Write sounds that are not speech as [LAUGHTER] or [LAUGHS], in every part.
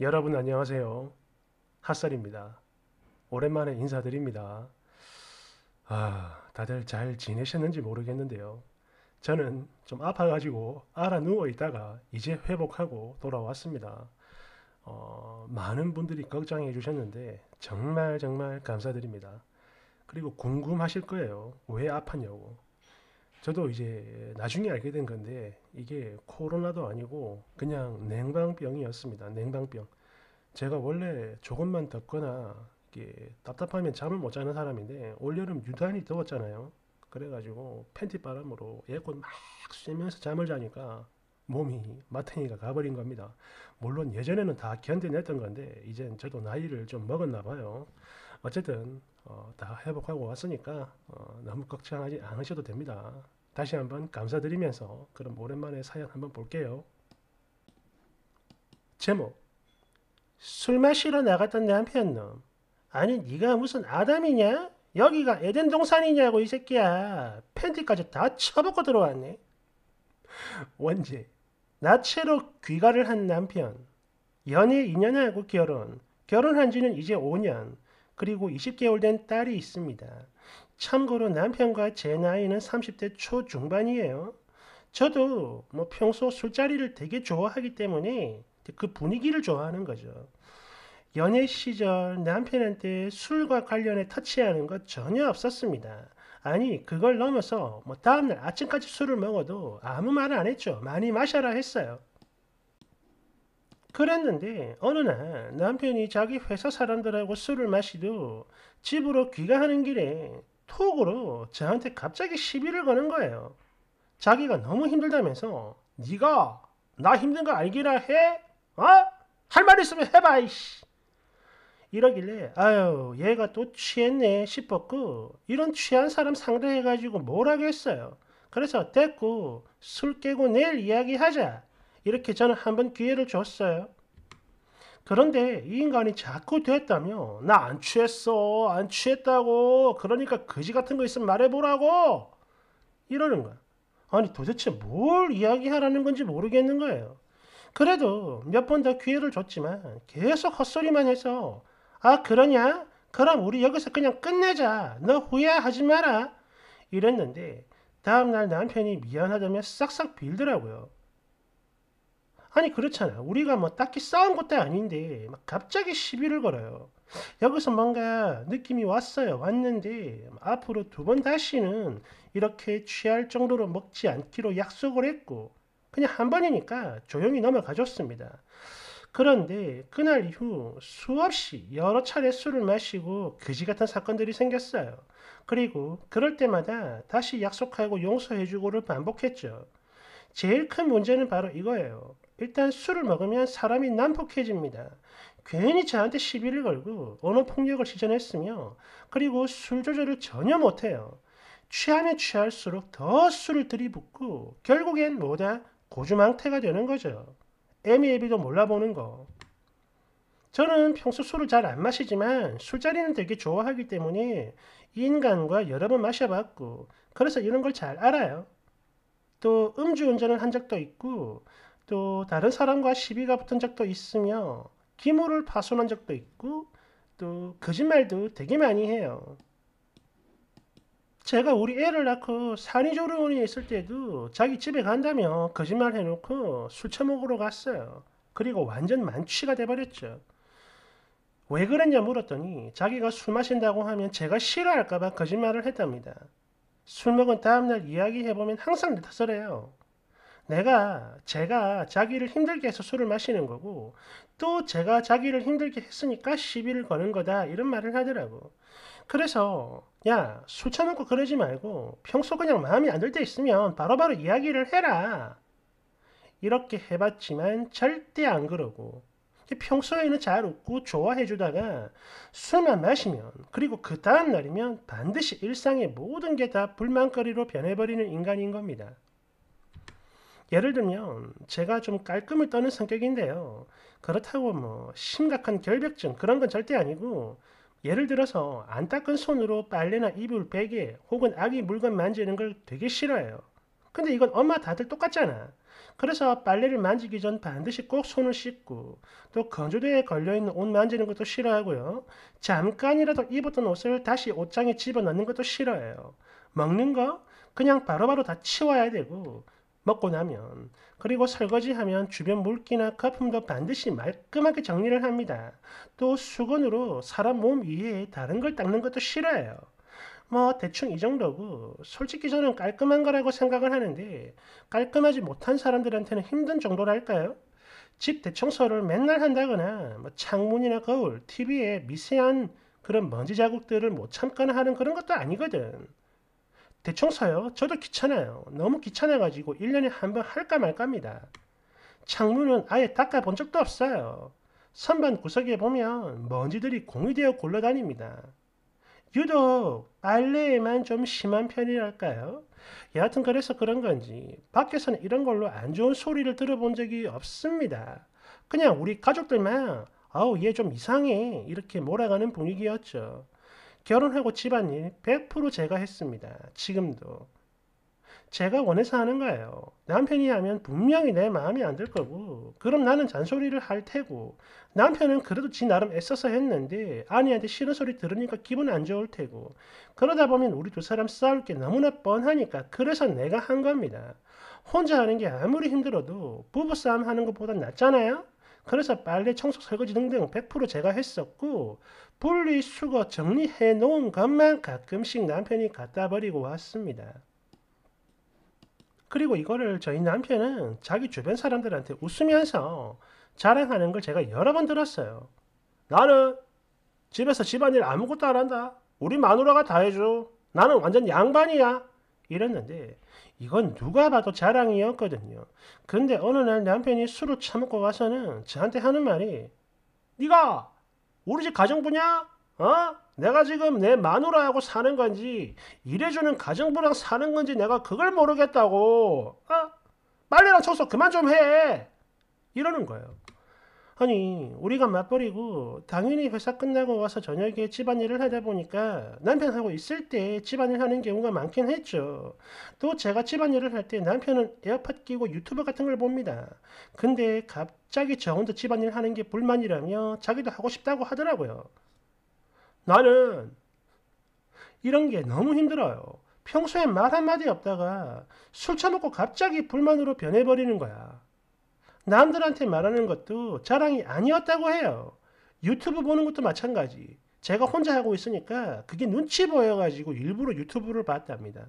여러분 안녕하세요. 핫살입니다. 오랜만에 인사드립니다. 아, 다들 잘 지내셨는지 모르겠는데요. 저는 좀 아파가지고 알아 누워 있다가 이제 회복하고 돌아왔습니다. 어, 많은 분들이 걱정해 주셨는데 정말 정말 감사드립니다. 그리고 궁금하실 거예요. 왜 아팠냐고. 저도 이제 나중에 알게 된 건데 이게 코로나도 아니고 그냥 냉방병이었습니다. 냉방병. 제가 원래 조금만 덥거나 이게 답답하면 잠을 못 자는 사람인데 올여름 유난히 더웠잖아요. 그래가지고 팬티 바람으로 에어컨 막 쐬면서 잠을 자니까 몸이 마탱이가 가버린 겁니다. 물론 예전에는 다 견뎌냈던 건데 이젠 저도 나이를 좀 먹었나 봐요. 어쨌든 어, 다 회복하고 왔으니까 어, 너무 걱정하지 않으셔도 됩니다. 다시 한번 감사드리면서 그럼 오랜만에 사연 한번 볼게요. 제목 술 마시러 나갔던 남편놈 아니 네가 무슨 아담이냐? 여기가 에덴 동산이냐고 이 새끼야 팬티까지 다 쳐벗고 들어왔네 원제 나체로 귀가를 한 남편 연애 2년하고 결혼 결혼한 지는 이제 5년 그리고 20개월 된 딸이 있습니다. 참고로 남편과 제 나이는 30대 초중반이에요. 저도 뭐 평소 술자리를 되게 좋아하기 때문에 그 분위기를 좋아하는 거죠. 연애 시절 남편한테 술과 관련해 터치하는 것 전혀 없었습니다. 아니 그걸 넘어서 뭐 다음날 아침까지 술을 먹어도 아무 말 안 했죠. 많이 마셔라 했어요. 그랬는데 어느 날 남편이 자기 회사 사람들하고 술을 마시도 집으로 귀가하는 길에 톡으로 저한테 갑자기 시비를 거는 거예요. 자기가 너무 힘들다면서 네가 나 힘든 거 알기라 해? 어? 할 말 있으면 해봐 이씨. 이러길래 아유 얘가 또 취했네 싶었고 이런 취한 사람 상대해가지고 뭘 하겠어요. 그래서 됐고 술 깨고 내일 이야기하자. 이렇게 저는 한번 기회를 줬어요. 그런데 이 인간이 자꾸 됐다며 나 안 취했어 안 취했다고 그러니까 거지 같은 거 있으면 말해보라고 이러는 거야. 아니 도대체 뭘 이야기하라는 건지 모르겠는 거예요. 그래도 몇 번 더 기회를 줬지만 계속 헛소리만 해서 아 그러냐? 그럼 우리 여기서 그냥 끝내자. 너 후회하지 마라. 이랬는데 다음날 남편이 미안하다며 싹싹 빌더라고요. 아니 그렇잖아. 우리가 뭐 딱히 싸운 것도 아닌데 막 갑자기 시비를 걸어요. 여기서 뭔가 느낌이 왔어요. 왔는데 앞으로 두 번 다시는 이렇게 취할 정도로 먹지 않기로 약속을 했고 그냥 한 번이니까 조용히 넘어가줬습니다. 그런데 그날 이후 수없이 여러 차례 술을 마시고 그지 같은 사건들이 생겼어요. 그리고 그럴 때마다 다시 약속하고 용서해주고를 반복했죠. 제일 큰 문제는 바로 이거예요. 일단 술을 먹으면 사람이 난폭해집니다. 괜히 저한테 시비를 걸고 언어 폭력을 시전했으며 그리고 술 조절을 전혀 못해요. 취하면 취할수록 더 술을 들이붓고 결국엔 뭐다 고주망태가 되는 거죠. 애미애비도 몰라보는 거. 저는 평소 술을 잘 안 마시지만 술자리는 되게 좋아하기 때문에 인간과 여러 번 마셔봤고 그래서 이런 걸 잘 알아요. 또 음주운전을 한 적도 있고 또 다른 사람과 시비가 붙은 적도 있으며 기물을 파손한 적도 있고 또 거짓말도 되게 많이 해요. 제가 우리 애를 낳고 산이조르원에 있을 때도 자기 집에 간다며 거짓말 해놓고 술 처먹으러 갔어요. 그리고 완전 만취가 돼버렸죠. 왜 그랬냐 물었더니 자기가 술 마신다고 하면 제가 싫어할까봐 거짓말을 했답니다. 술 먹은 다음날 이야기해보면 항상 해요. 내가 제가 자기를 힘들게 해서 술을 마시는 거고 또 제가 자기를 힘들게 했으니까 시비를 거는 거다 이런 말을 하더라고. 그래서 야 술 처먹고 그러지 말고 평소 그냥 마음이 안 들 때 있으면 바로바로 바로 이야기를 해라. 이렇게 해봤지만 절대 안 그러고 평소에는 잘 웃고 좋아해 주다가 술만 마시면 그리고 그 다음 날이면 반드시 일상의 모든 게 다 불만거리로 변해버리는 인간인 겁니다. 예를 들면 제가 좀 깔끔을 떠는 성격인데요. 그렇다고 뭐 심각한 결벽증 그런 건 절대 아니고 예를 들어서 안 닦은 손으로 빨래나 이불, 베개 혹은 아기 물건 만지는 걸 되게 싫어해요. 근데 이건 엄마 다들 똑같잖아. 그래서 빨래를 만지기 전 반드시 꼭 손을 씻고 또 건조대에 걸려있는 옷 만지는 것도 싫어하고요. 잠깐이라도 입었던 옷을 다시 옷장에 집어넣는 것도 싫어해요. 먹는 거 그냥 바로바로 다 치워야 되고 먹고 나면 그리고 설거지하면 주변 물기나 거품도 반드시 말끔하게 정리를 합니다. 또 수건으로 사람 몸 위에 다른 걸 닦는 것도 싫어해요. 뭐 대충 이 정도고 솔직히 저는 깔끔한 거라고 생각을 하는데 깔끔하지 못한 사람들한테는 힘든 정도랄까요? 집 대청소를 맨날 한다거나 뭐 창문이나 거울, TV에 미세한 그런 먼지 자국들을 못 참거나 하는 그런 것도 아니거든. 대청소요? 저도 귀찮아요. 너무 귀찮아가지고 1년에 한 번 할까 말까입니다. 창문은 아예 닦아본 적도 없어요. 선반 구석에 보면 먼지들이 공유되어 굴러다닙니다. 유독 빨래에만 좀 심한 편이랄까요? 여하튼 그래서 그런 건지 밖에서는 이런 걸로 안 좋은 소리를 들어본 적이 없습니다. 그냥 우리 가족들만 아우 얘 좀 이상해 이렇게 몰아가는 분위기였죠. 결혼하고 집안일 100% 제가 했습니다. 지금도. 제가 원해서 하는 거예요. 남편이 하면 분명히 내 마음에 안들 거고, 그럼 나는 잔소리를 할 테고, 남편은 그래도 지 나름 애써서 했는데, 아내한테 싫은 소리 들으니까 기분 안 좋을 테고, 그러다 보면 우리 두 사람 싸울 게 너무나 뻔하니까, 그래서 내가 한 겁니다. 혼자 하는 게 아무리 힘들어도 부부싸움 하는 것보다 낫잖아요? 그래서 빨래, 청소, 설거지 등등 100% 제가 했었고, 분리수거 정리해 놓은 것만 가끔씩 남편이 갖다 버리고 왔습니다. 그리고 이거를 저희 남편은 자기 주변 사람들한테 웃으면서 자랑하는 걸 제가 여러 번 들었어요. 나는 집에서 집안일 아무것도 안 한다. 우리 마누라가 다 해줘. 나는 완전 양반이야. 이랬는데 이건 누가 봐도 자랑이었거든요. 근데 어느 날 남편이 술을 처먹고 와서는 저한테 하는 말이 네가 우리 집 가정부냐? 어? 내가 지금 내 마누라하고 사는 건지 일해주는 가정부랑 사는 건지 내가 그걸 모르겠다고. 어? 빨래랑 청소 그만 좀 해. 이러는 거예요. 아니 우리가 맞벌이고 당연히 회사 끝나고 와서 저녁에 집안일을 하다 보니까 남편하고 있을 때 집안일 하는 경우가 많긴 했죠. 또 제가 집안일을 할 때 남편은 에어팟 끼고 유튜브 같은 걸 봅니다. 근데 갑자기 저 혼자 집안일 하는 게 불만이라며 자기도 하고 싶다고 하더라고요. 나는 이런 게 너무 힘들어요. 평소에 말 한마디 없다가 술 처먹고 갑자기 불만으로 변해버리는 거야. 남들한테 말하는 것도 자랑이 아니었다고 해요. 유튜브 보는 것도 마찬가지. 제가 혼자 하고 있으니까 그게 눈치 보여가지고 일부러 유튜브를 봤답니다.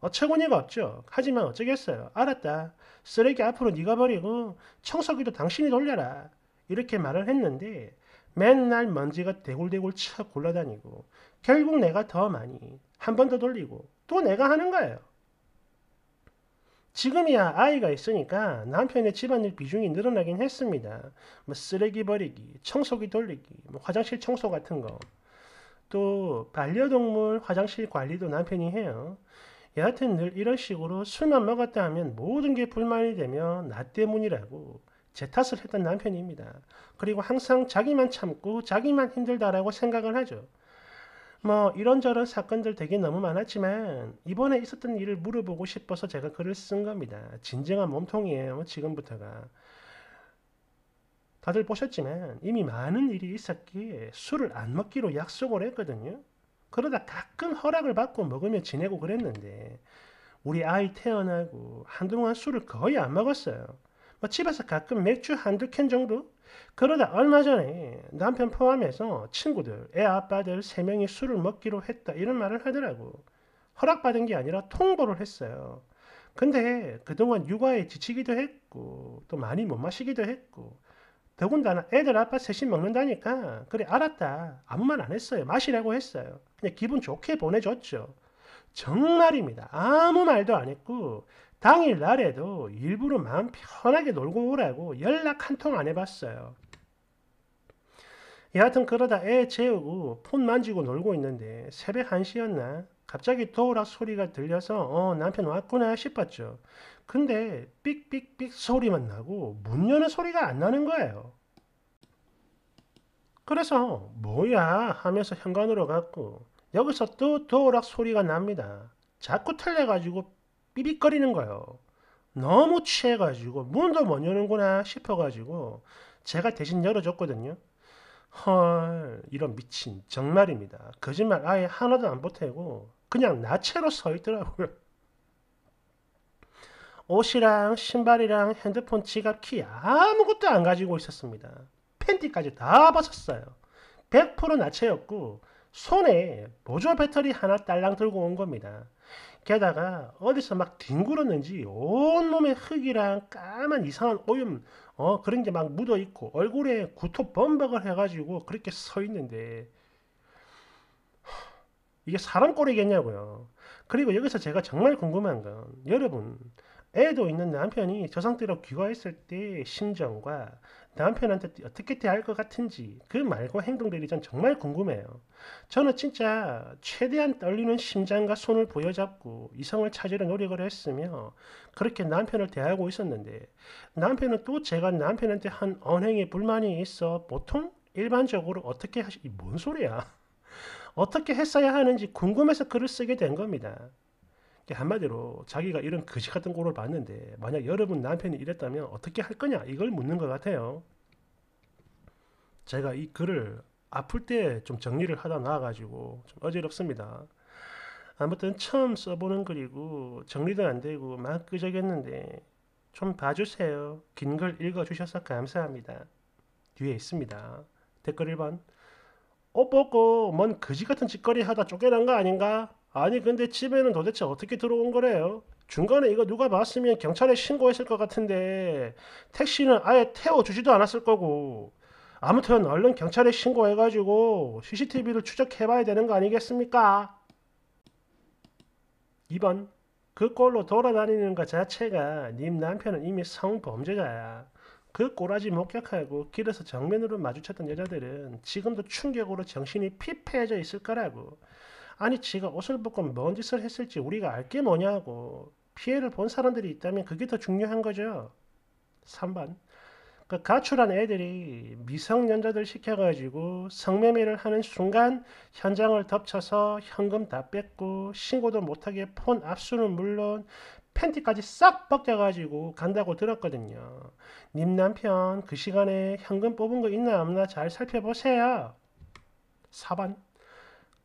어처구니가 없죠. 하지만 어쩌겠어요. 알았다. 쓰레기 앞으로 네가 버리고 청소기도 당신이 돌려라. 이렇게 말을 했는데 맨날 먼지가 대굴대굴 쳐 굴러다니고 결국 내가 더 많이 한 번 더 돌리고 또 내가 하는 거예요. 지금이야 아이가 있으니까 남편의 집안일 비중이 늘어나긴 했습니다. 뭐 쓰레기 버리기, 청소기 돌리기, 뭐 화장실 청소 같은 거. 또 반려동물 화장실 관리도 남편이 해요. 여하튼 늘 이런 식으로 술만 먹었다 하면 모든 게 불만이 되면 나 때문이라고 제 탓을 했던 남편입니다. 그리고 항상 자기만 참고 자기만 힘들다라고 생각을 하죠. 뭐 이런저런 사건들 되게 너무 많았지만 이번에 있었던 일을 물어보고 싶어서 제가 글을 쓴 겁니다. 진정한 몸통이에요. 지금부터가. 다들 보셨지만 이미 많은 일이 있었기에 술을 안 먹기로 약속을 했거든요. 그러다 가끔 허락을 받고 먹으며 지내고 그랬는데 우리 아이 태어나고 한동안 술을 거의 안 먹었어요. 뭐 집에서 가끔 맥주 한두 캔 정도? 그러다 얼마 전에 남편 포함해서 친구들, 애 아빠들 세 명이 술을 먹기로 했다 이런 말을 하더라고. 허락받은 게 아니라 통보를 했어요. 근데 그동안 육아에 지치기도 했고 또 많이 못 마시기도 했고 더군다나 애들 아빠 셋이 먹는다니까 그래 알았다 아무 말 안 했어요 마시라고 했어요 그냥 기분 좋게 보내줬죠 정말입니다 아무 말도 안 했고 당일 날에도 일부러 마음 편하게 놀고 오라고 연락 한 통 안 해봤어요. 여하튼 그러다 애 재우고 폰 만지고 놀고 있는데 새벽 1시였나 갑자기 도우락 소리가 들려서 어 남편 왔구나 싶었죠. 근데 삑삑삑 소리만 나고 문 여는 소리가 안 나는 거예요. 그래서 뭐야 하면서 현관으로 갔고 여기서 또 도우락 소리가 납니다. 자꾸 틀려가지고 삐빅거리는 거예요. 너무 취해가지고 문도 못 여는구나 싶어가지고 제가 대신 열어줬거든요. 헐 이런 미친 정말입니다. 거짓말 아예 하나도 안 보태고 그냥 나체로 서 있더라고요. 옷이랑 신발이랑 핸드폰 지갑 키 아무것도 안 가지고 있었습니다. 팬티까지 다 벗었어요. 100% 나체였고 손에 보조 배터리 하나 딸랑 들고 온 겁니다. 게다가 어디서 막 뒹굴었는지 온몸에 흙이랑 까만 이상한 오염 어 그런 게 막 묻어 있고 얼굴에 구토 범벅을 해가지고 그렇게 서 있는데 이게 사람 꼴이겠냐고요. 그리고 여기서 제가 정말 궁금한 건 여러분 애도 있는 남편이 저 상태로 귀가했을 때 심정과 남편한테 어떻게 대할 것 같은지 그 말과 행동들이 전 정말 궁금해요. 저는 진짜 최대한 떨리는 심장과 손을 보여잡고 이성을 찾으려 노력을 했으며 그렇게 남편을 대하고 있었는데 남편은 또 제가 남편한테 한 언행에 불만이 있어 보통 일반적으로 어떻게 하시 이뭔 소리야? [LAUGHS] 어떻게 했어야 하는지 궁금해서 글을 쓰게 된 겁니다. 한마디로 자기가 이런 거지 같은 꼴을 봤는데 만약 여러분 남편이 이랬다면 어떻게 할 거냐 이걸 묻는 것 같아요. 제가 이 글을 아플 때 좀 정리를 하다 나와가지고 좀 어지럽습니다. 아무튼 처음 써보는 글이고 정리도 안 되고 막 끄적였는데 좀 봐주세요. 긴 글 읽어주셔서 감사합니다. 뒤에 있습니다. 댓글 1번 옷 벗고 뭔 거지 같은 짓거리 하다 쫓겨난 거 아닌가? 아니 근데 집에는 도대체 어떻게 들어온 거래요? 중간에 이거 누가 봤으면 경찰에 신고했을 것 같은데 택시는 아예 태워주지도 않았을 거고 아무튼 얼른 경찰에 신고해가지고 CCTV를 추적해봐야 되는 거 아니겠습니까? 2번 그 꼴로 돌아다니는 것 자체가 님 남편은 이미 성범죄자야. 그 꼬라지 목격하고 길에서 정면으로 마주쳤던 여자들은 지금도 충격으로 정신이 피폐해져 있을 거라고. 아니 지가 옷을 벗고 뭔 짓을 했을지 우리가 알 게 뭐냐고 피해를 본 사람들이 있다면 그게 더 중요한 거죠 3번 그 가출한 애들이 미성년자들 시켜가지고 성매매를 하는 순간 현장을 덮쳐서 현금 다 뺏고 신고도 못하게 폰 압수는 물론 팬티까지 싹 벗겨가지고 간다고 들었거든요. 님 남편 그 시간에 현금 뽑은 거 있나 없나 잘 살펴보세요. 4번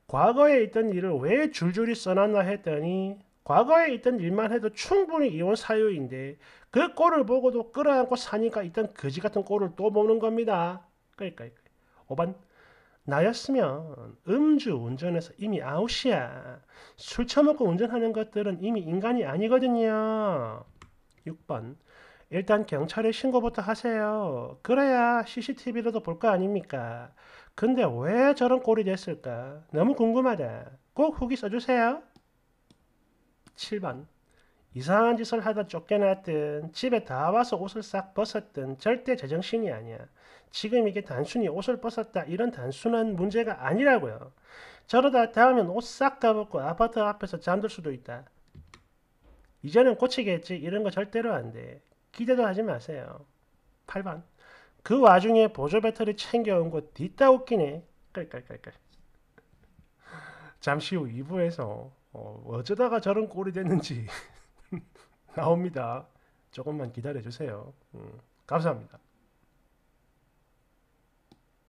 과거에 있던 일을 왜 줄줄이 써놨나 했더니 과거에 있던 일만 해도 충분히 이혼 사유인데 그 꼴을 보고도 끌어안고 사니까 있던 거지 같은 꼴을 또 보는 겁니다. 그러니까 5번 나였으면 음주 운전해서 이미 아웃이야. 술 처먹고 운전하는 것들은 이미 인간이 아니거든요. 6번 일단 경찰에 신고부터 하세요. 그래야 CCTV라도 볼 거 아닙니까? 근데 왜 저런 꼴이 됐을까? 너무 궁금하다. 꼭 후기 써주세요. 7번 이상한 짓을 하다 쫓겨났든 집에 다 와서 옷을 싹 벗었든 절대 제정신이 아니야. 지금 이게 단순히 옷을 벗었다 이런 단순한 문제가 아니라고요. 저러다 다음엔 옷 싹 다 벗고 아파트 앞에서 잠들 수도 있다. 이제는 고치겠지 이런 거 절대로 안 돼. 기대도 하지 마세요. 8번 그 와중에 보조 배터리 챙겨온 거 뒤따 웃기네. 깔깔깔깔. 잠시 후 2부에서 어, 어쩌다가 저런 꼴이 됐는지 [LAUGHS] 나옵니다. 조금만 기다려 주세요. 음, 감사합니다.